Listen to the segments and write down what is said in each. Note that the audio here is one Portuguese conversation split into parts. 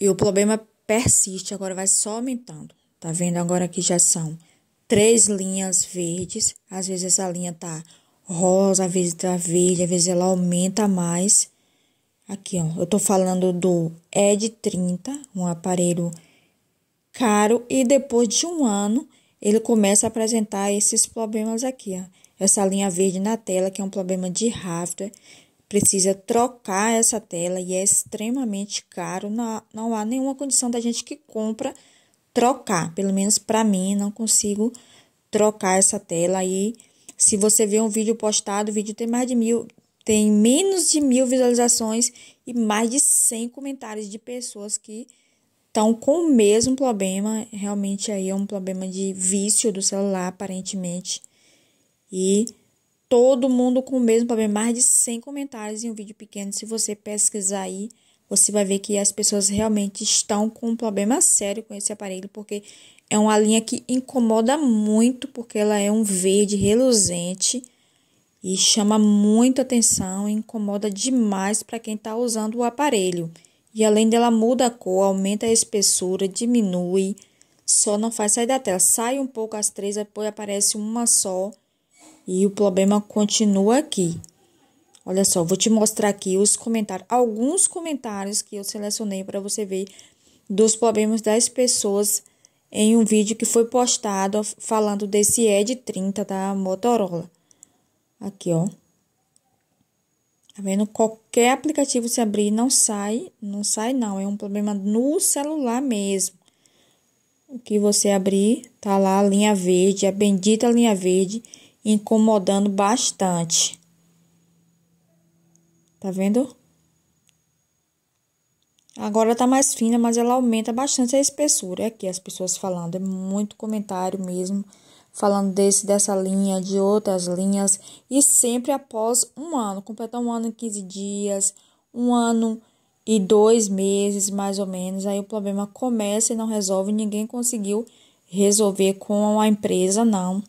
E o problema persiste, agora vai só aumentando. Tá vendo agora que já são três linhas verdes. Às vezes essa linha tá rosa, às vezes tá verde, às vezes ela aumenta mais. Aqui, ó, eu tô falando do Ed 30, um aparelho caro e depois de um ano ele começa a apresentar esses problemas aqui, ó. Essa linha verde na tela, que é um problema de hardware, precisa trocar essa tela e é extremamente caro. Não, não há nenhuma condição da gente que compra trocar. Pelo menos para mim, não consigo trocar essa tela. Aí, se você vê um vídeo postado, o vídeo tem mais de mil, tem menos de mil visualizações e mais de 100 comentários de pessoas que estão com o mesmo problema. Realmente aí é um problema de vício do celular, aparentemente. E todo mundo com o mesmo problema, mais de 100 comentários em um vídeo pequeno. Se você pesquisar aí, você vai ver que as pessoas realmente estão com um problema sério com esse aparelho, porque é uma linha que incomoda muito, porque ela é um verde reluzente e chama muito atenção, incomoda demais para quem está usando o aparelho. E além dela muda a cor, aumenta a espessura, diminui, só não faz sair da tela. Sai um pouco as três, depois aparece uma só e o problema continua aqui. Olha só, vou te mostrar aqui os comentários, alguns comentários que eu selecionei para você ver dos problemas das pessoas em um vídeo que foi postado falando desse Ed 30 da Motorola. Aqui, ó. Tá vendo? Qualquer aplicativo se abrir não sai, não sai não, é um problema no celular mesmo. O que você abrir, tá lá a linha verde, a bendita linha verde, incomodando bastante. Tá vendo? Agora tá mais fina, mas ela aumenta bastante a espessura. É aqui as pessoas falando, é muito comentário mesmo, falando desse, dessa linha, de outras linhas, e sempre após um ano, completar um ano em 15 dias, um ano e dois meses, mais ou menos, aí o problema começa e não resolve, ninguém conseguiu resolver com a empresa, não,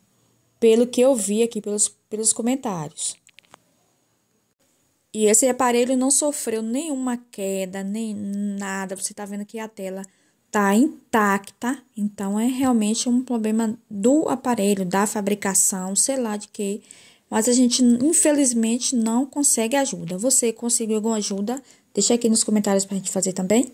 pelo que eu vi aqui pelos, pelos comentários. E esse aparelho não sofreu nenhuma queda, nem nada. Você tá vendo que a tela tá intacta. Então, é realmente um problema do aparelho, da fabricação, sei lá de que. Mas a gente, infelizmente, não consegue ajuda. Você conseguiu alguma ajuda? Deixa aqui nos comentários pra gente fazer também.